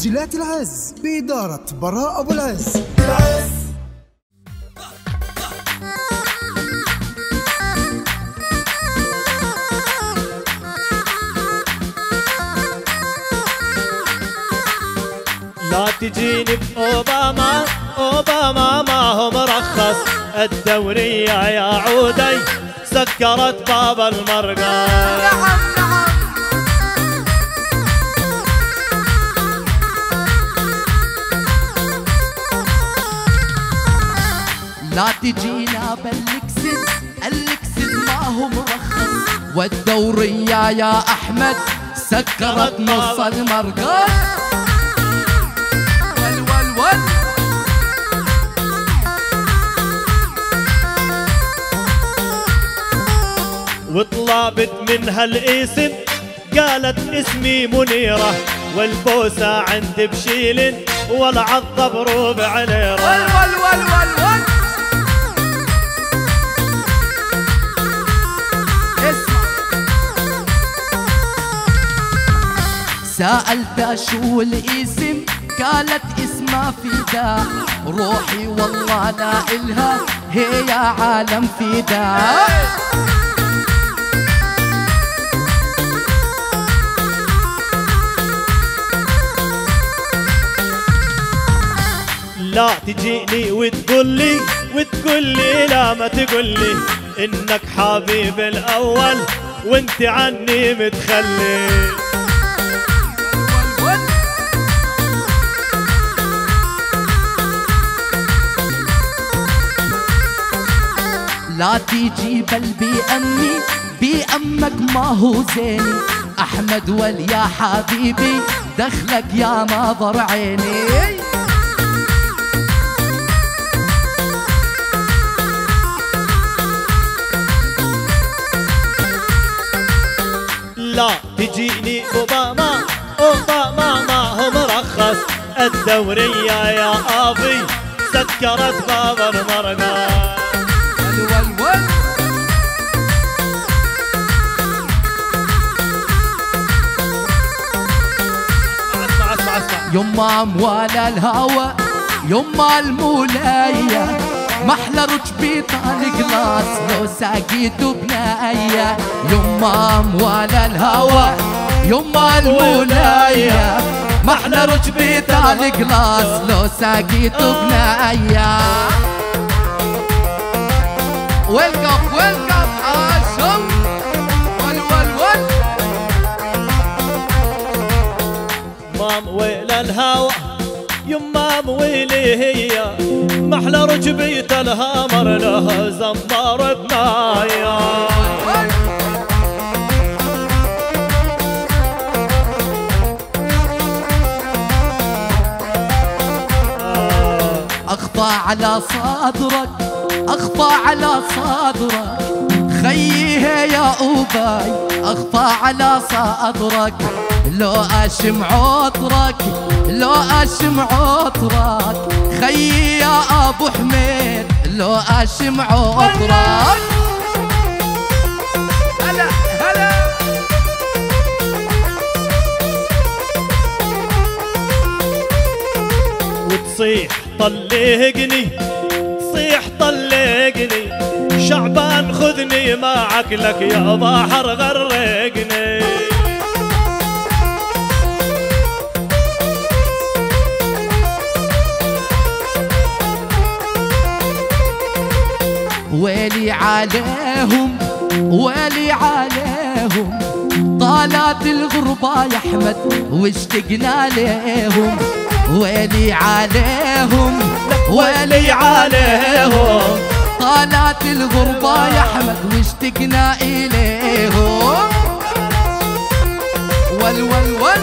تسجيلات العز بإدارة براء أبو العز. لا تجيني بأوباما أوباما ما هو مرخص. الدورية يا عودي سكرت باب المرقى. لا تجينا باللكسس اللكسس ما هو مرخص والدورية يا أحمد سكرت نص المرقد ول ول ول وطلبت منها الاسم قالت اسمي منيرة. والبوسة عندي بشيل والعضب ربع ول ليرة ول ول ول ول اسمع سألتها شو الاسم؟ قالت اسمها فداء روحي والله لا إلها هي يا عالم فداء لا تجيني وتقول لي وتقول لي لا ما تقول لي إنك حبيب الأول وانت عني متخلي لا تيجي بل بأمي بأمك ما هو زيني. أحمد ول يا حبيبي دخلك يا ناظر عيني. لا تجيني أوباما أوباما ما هو مرخص. الدورية يا أبي سكرت باب المرقى يما أموال الهوى يما المولاية محلى ركبي طال قلاص لو ساقيته بناية. يما أموال الهوى يما المولاية محلى ركبي طال قلاص لو ساقيته بناية. ويلكم ويلكم عاشم ول ول ول مام ويل الهوى يما مويلي هي. محلى رجبية الهامر له زمار بنايا. اخفى على صدرك اخفى على صدرك. خيها يا أوباي اخفى على صدرك. لو أشم عطرك لو أشم عطرك. خيي يا أبو حميد لو أشم عطرك. هلا هلا. وتصيح طلقني. تصيح طلقني شعبان خذني معك لك يا بحر غرقني. ويلي عليهم ويلي عليهم. طالت الغربة يا أحمد واشتقنا ليهم. ويلي عليهم ويلي عليهم طالت الغربة يا أحمد واشتقنا إليهم ول ول ول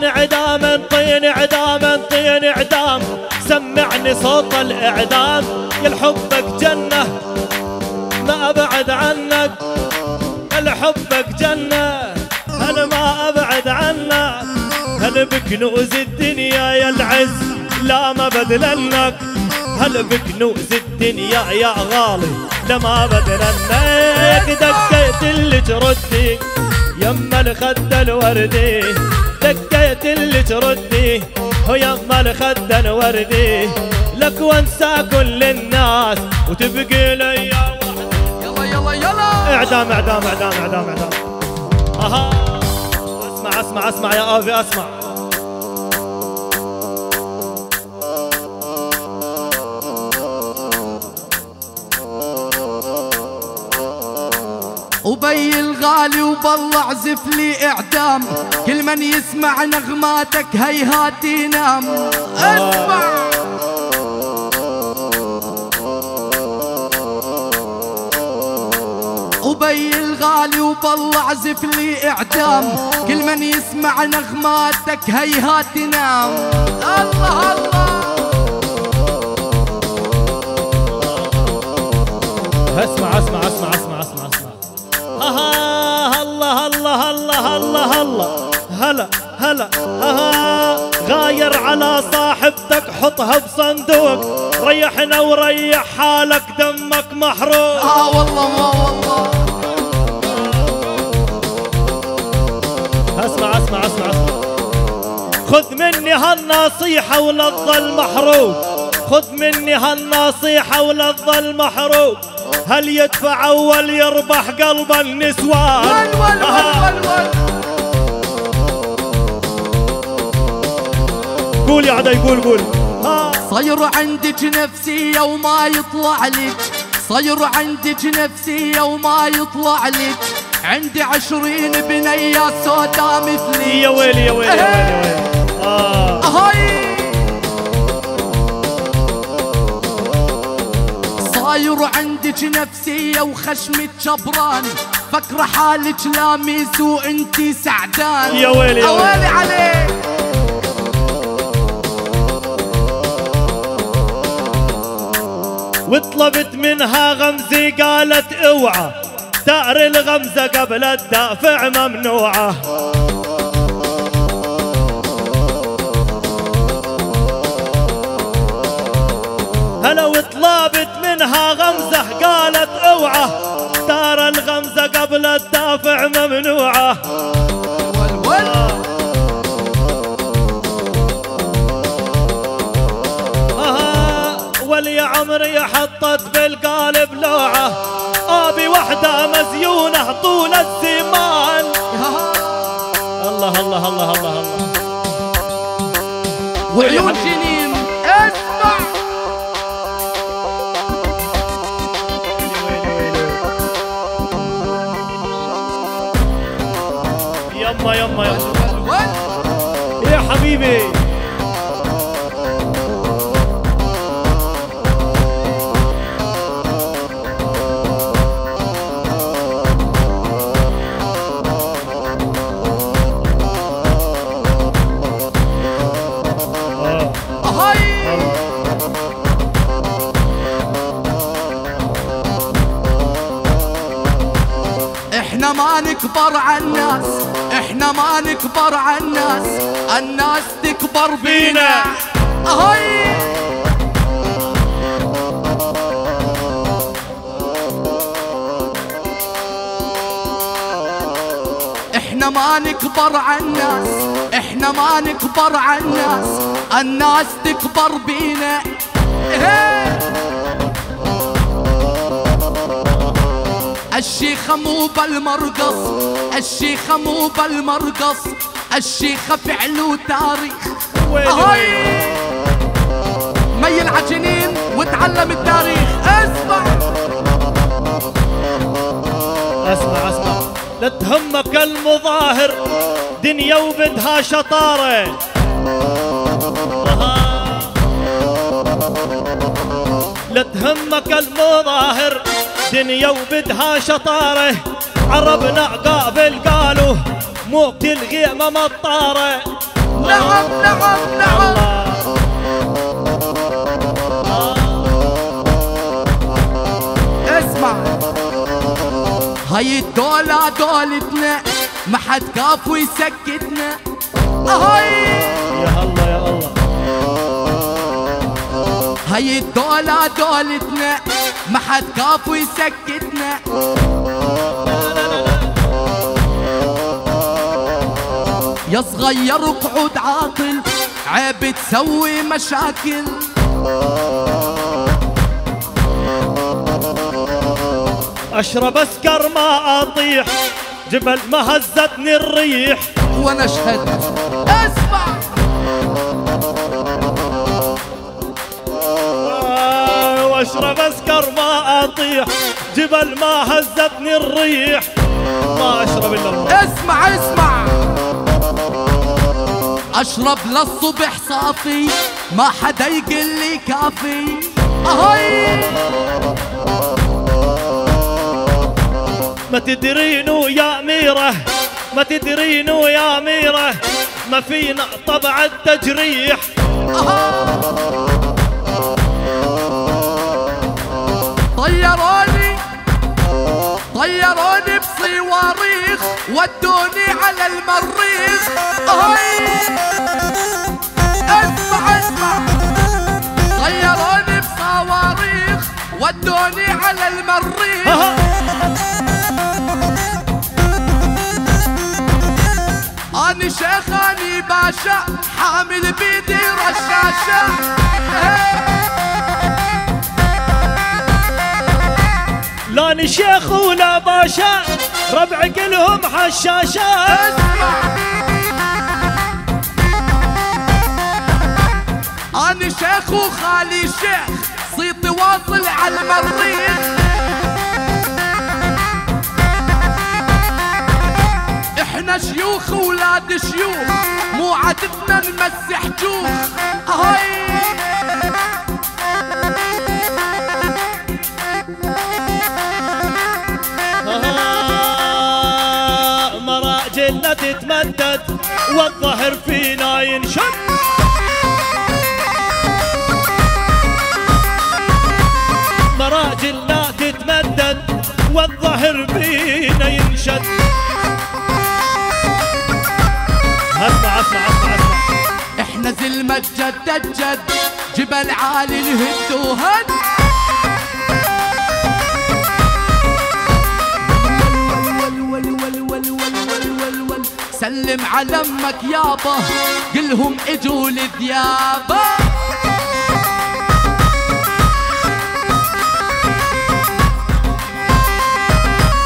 طن عدام طين عدام طين عدام سمعني صوت الإعدام. يا حبك جنة ما أبعد عنك. هل حبك جنة. هل بكنوز الدنيا يا العز. لا ما بدلنك هل بكنوز الدنيا يا غالي؟ لما بدرنك دقيت اللي تردي يما الخد الوردي. دقيت اللي تردي ويما الخد الوردي. لك وانسى كل الناس وتبقي لي يلا يلا يلا. اعدام اعدام اعدام اعدام اعدام. أها. اسمع اسمع اسمع يا آبي اسمع. وبي الغالي وبالله اعزف لي إعدام. كل من يسمع نغماتك هيهات ينام اسمع. وبي الغالي وبالله اعزف لي إعدام. كل من يسمع نغماتك هيهات ينام الله الله. هلا أها غاير على صاحبتك حطها بصندوق. ريحنا وريح حالك دمك محروق. آه والله ما والله. اسمع اسمع اسمع اسمع. خذ مني هالنصيحة ولظ المحروق خذ مني هالنصيحة ولظ المحروق هل يدفع أول يربح قلب النسوان؟ ول ول أها. ول ول. قول يا عدي قول قول. ها صير عندك نفسية وما يطلع لك. صير عندك نفسية وما يطلع لك. عندي عشرين بنية سودا مثلي. يا ويلي يا ويلي يا ويلي. آه. هاي صاير عندك نفسية وخشمة جبران. فكرة حالك لاميس وانتي سعدان. يا ويلي يا. ويلي. عليك. وطلبت منها غمزة قالت اوعى. دار الغمزة قبل الدافع ممنوعة. هلا وطلبت منها غمزة قالت اوعى. دار الغمزة قبل الدافع ممنوعة. مزيونة طول الزمان. الله الله الله الله الله. وعيون جنين. اسمع. يما يما يما. يا حبيبي. ما نكبر عالناس إحنا ما نكبر عالناس الناس تكبر بينا. هاي إحنا ما نكبر عالناس إحنا ما نكبر عالناس الناس تكبر بينا. إيه. الشيخة مو بالمرقص الشيخة مو بالمرقص الشيخة فعل وتاريخ. هاي. ميل عجنين وتعلم التاريخ. اسمع. اسمع اسمع. لا تهمك المظاهر دنيا وبدها شطارة. لا تهمك المظاهر. دنيا وبدها شطارة. عربنا قابل قالوا مو كل غيمة مطارة. نعم نعم نعم. اسمع. هاي الدولة دولتنا ما حد كاف ويسكتنا. هاي يا الله يا الله. هاي الدولة دولتنا ما حد كاف ويسكتنا. يا صغير اقعد عاقل عيب تسوي مشاكل. أشرب أسكر ما أطيح جبل ما هزتني الريح. وأنا أشهد أسمع. واشرب اسكر ما اطيح. جبل ما هزتني الريح. ما اشرب إلا اسمع اسمع. اشرب للصبح صافي. ما حدا يقول لي كافي. اهي ما تدرينو يا أميرة. ما تدرينو يا أميرة. ما فينا طبع التجريح طيروني طيروني بصواريخ ودوني على المريخ. هاي أسمع أسمع. طيروني بصواريخ ودوني على المريخ. اني شيخ اني باشا حامل بيدي رشاشة. لا شيخ ولا باشا ربع كلهم حشاشات اني شيخ وخالي شيخ صيتي واصل على المريخ إحنا شيوخ ولاد شيوخ مو عادتنا نمسح جوخ. هاي تتمدد والظهر فينا ينشد. مراجلنا تتمدد والظهر فينا ينشد. أسمع أسمع أسمع أسمع. إحنا زلمة جد جد جبل عالي الهد وهد سلم على أمك يابا قلهم إجوا لذيابه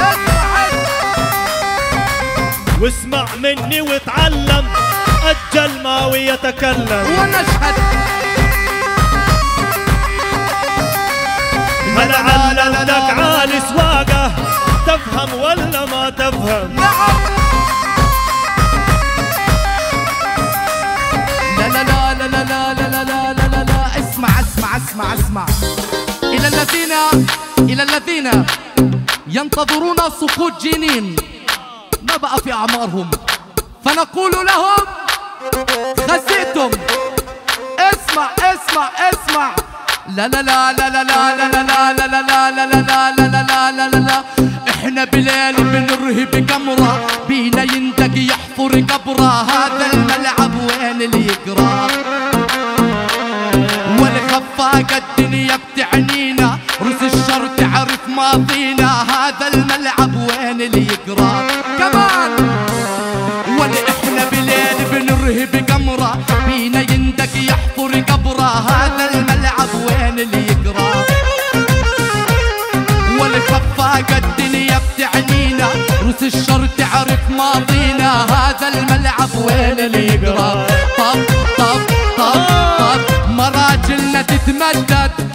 اسمع واسمع مني وتعلم أجل ما ويتكلم. وأنا اشهد هل علمتك عالي سواقة تفهم ولا ما تفهم؟ نعم. اسمع اسمع اسمع إلى الذين إلى الذين ينتظرون سقوط جنين ما بقى في أعمارهم فنقول لهم خسئتم اسمع اسمع اسمع لا لا لا لا لا لا لا لا لا لا لا لا لا لا لا لا لا لا لا إحنا بليل بنرهب قمرة بينا يندق يحفر قبرة هذا ماضينا هذا الملعب وين اللي يقرأ؟ كمان ولا إحنا بليل بنرهب قمرة بينا يندق يحفر قبرة؟ هذا الملعب وين اللي يقرأ؟ الدنيا بتعنينا روس الشر تعرف ماضينا هذا الملعب وين اللي يقرأ؟ طب طب طب طب مراجلنا تتمدد.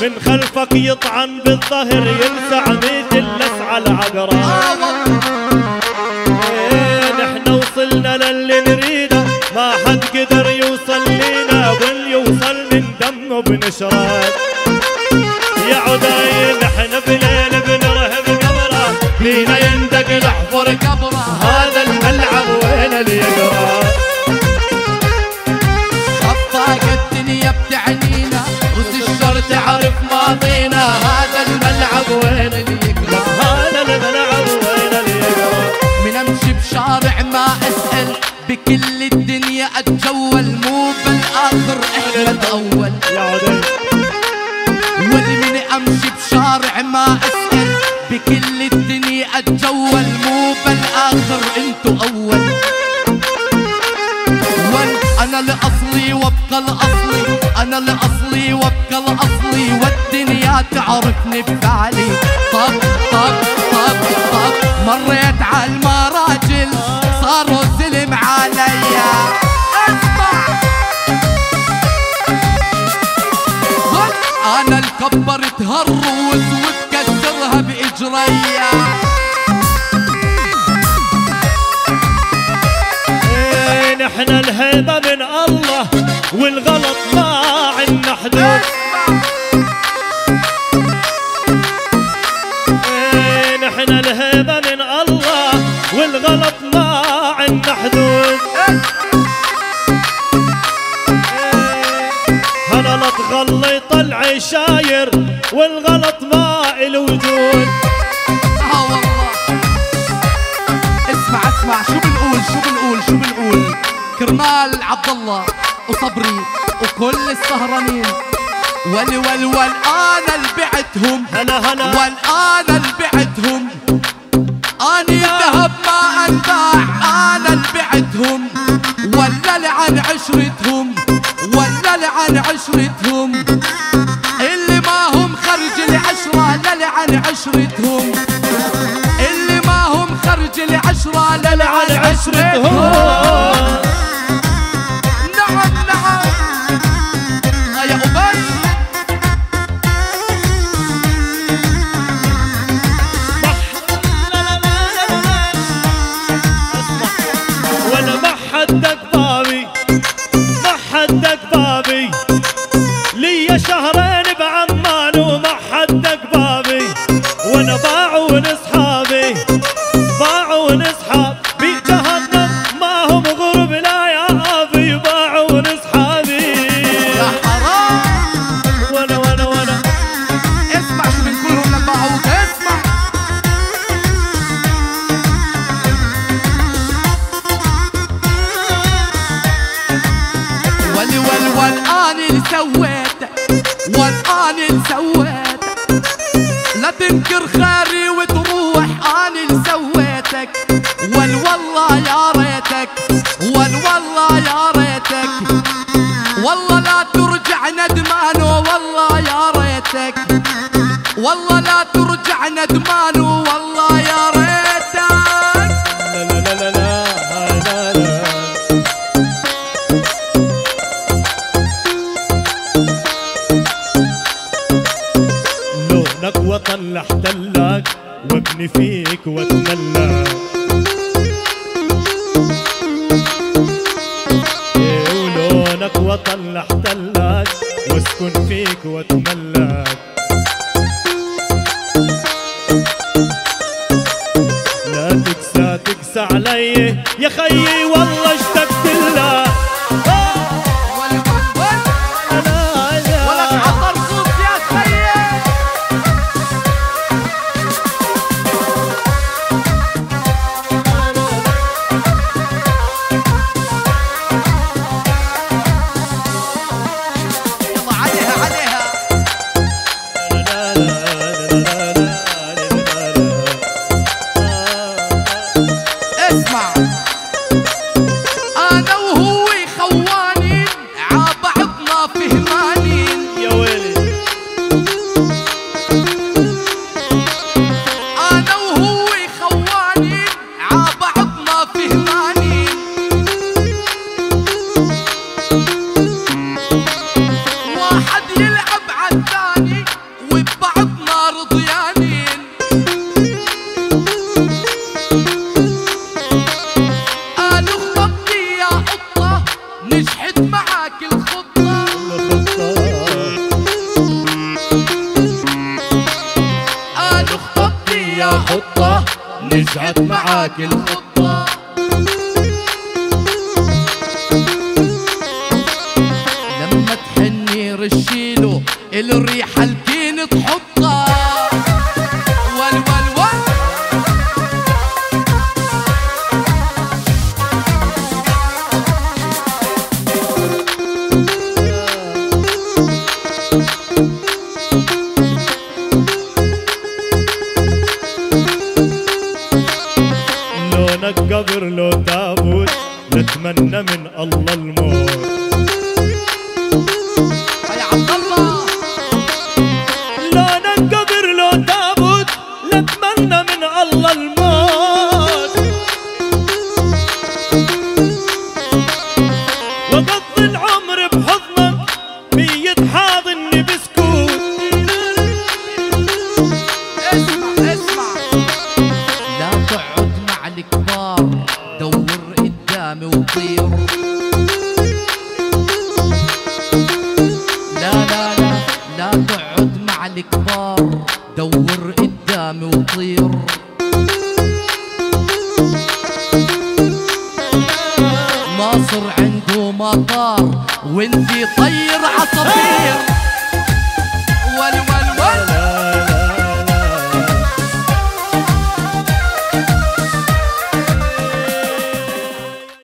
من خلفك يطعن بالظهر يلسع ميت العقرب آه والله إيه نحن وصلنا للي نريده ما حد قدر يوصل لينا واللي يوصل من دم وبنشرات يا عداي هذا الملعب وين اللي يقرا هذا الملعب وين اللي يقرا من امشي بشارع ما اسأل بكل الدنيا اتجول مو بالآخر احمد اول يا عداي واللي من امشي بشارع ما اسأل بكل الدنيا اتجول مو بالآخر انتو أول. وال أنا لأصلي وأبقى الاصلي أنا لأصلي وأبقى والدنيا تعرفني بفعلي طب طب طب طب مريت على المراجل صاروا زلم عليا. أسمع. أنا الكبرت هالروس وتكسرها بإجريا. إيه نحن الهيبة من الله والغلط ما عنا حدود. تغلط العشاير والغلط ما إله وجود. آه والله. اسمع اسمع شو بنقول شو بنقول شو بنقول؟ كرمال عبد الله وصبري وكل السهرانين. ول ول ول أنا اللي بعتهم هلا هلا والآن اللي بعتهم أنا الذهب ما أنباع أنا اللي بعتهم ولا لعن عشرتهم ولا لعن عشرتهم. لعن عشرتهم والله لا ترجع ندمان والله يا ريتك. لا لا لا لا لا لا لونك وطن لاحتلك وابني فيك واتملك إيه ولونك وطن لاحتلك خيي